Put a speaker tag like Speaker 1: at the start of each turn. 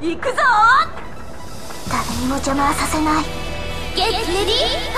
Speaker 1: 行くぞ誰にも邪魔はさせない。
Speaker 2: ゲッツレディー